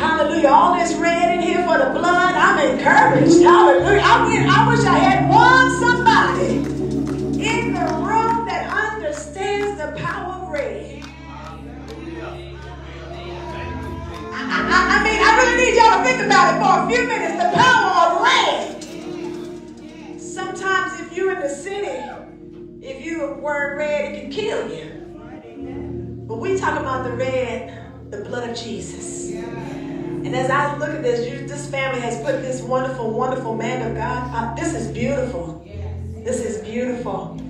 Hallelujah. All this red in here for the blood. I'm encouraged. Hallelujah. I, mean, I wish I had one somebody in the room that understands the power of red. I, I, I mean, I really need y'all to think about it for a few minutes. The power of red. Sometimes if you're in the city, if you wear red, it can kill you. But we talk about the red, the blood of Jesus. And as I look at this, you, this family has put this wonderful, wonderful man of God. Uh, this is beautiful. This is beautiful.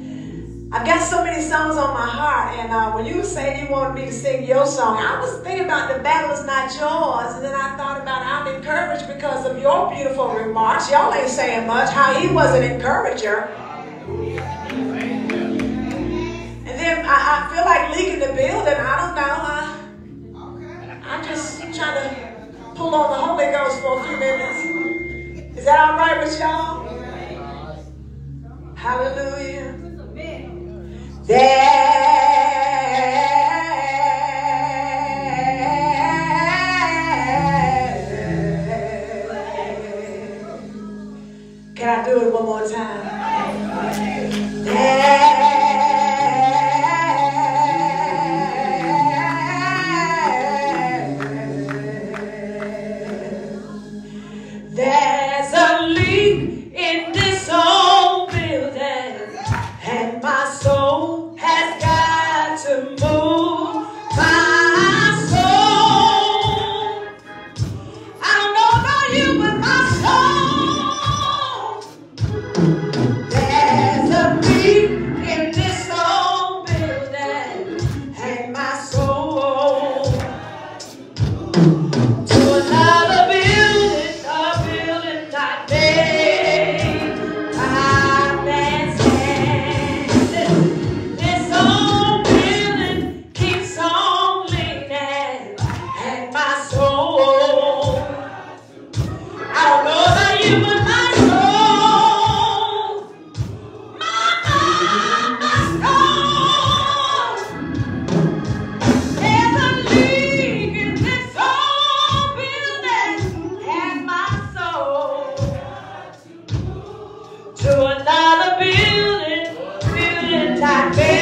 I've got so many songs on my heart, and uh, when you say you wanted me to sing your song, I was thinking about the battle is not yours, and then I thought about I'm encouraged because of your beautiful remarks. Y'all ain't saying much. How he was an encourager. And then I, I feel like leaving the building. I don't know. I, I'm just trying to pull on the Holy Ghost for a few minutes. Is that all right with y'all? Hallelujah. Can Amen.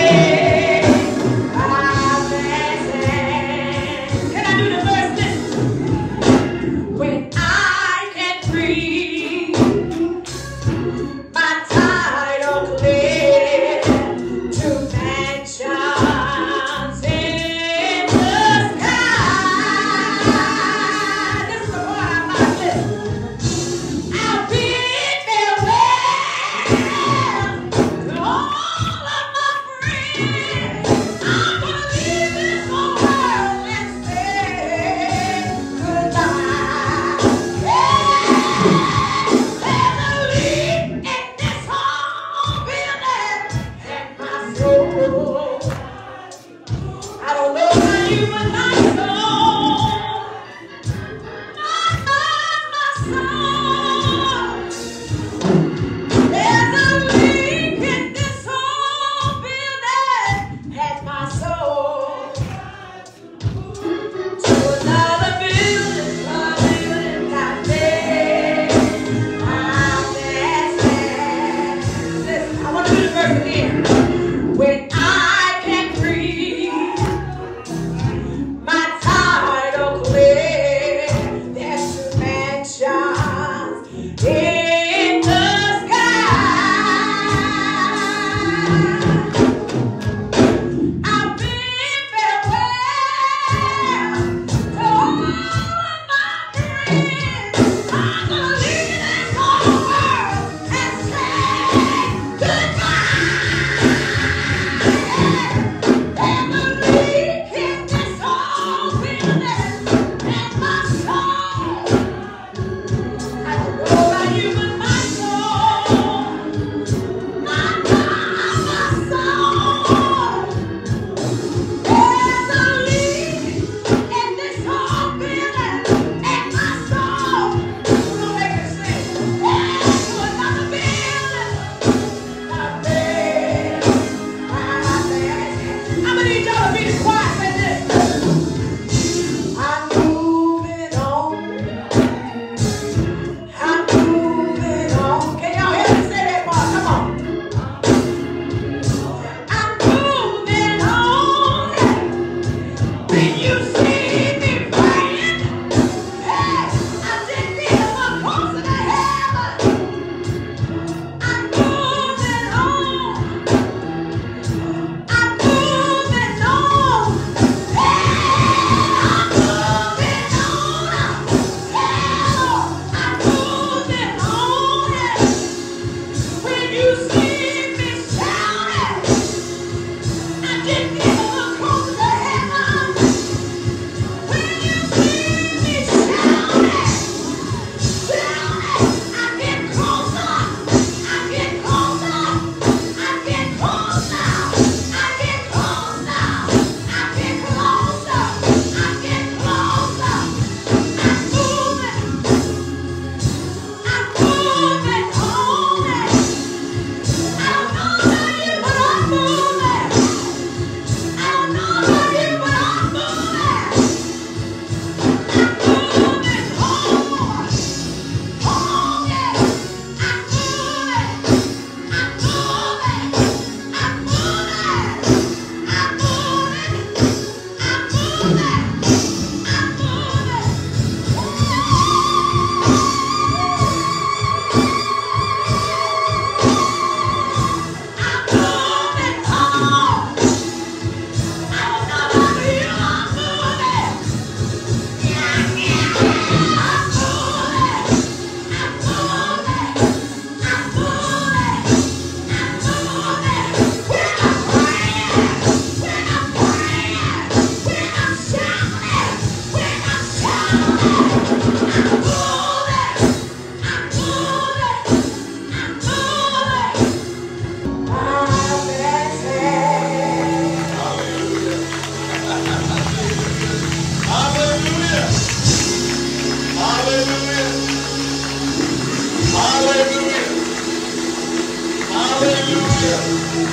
Oh,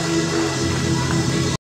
you.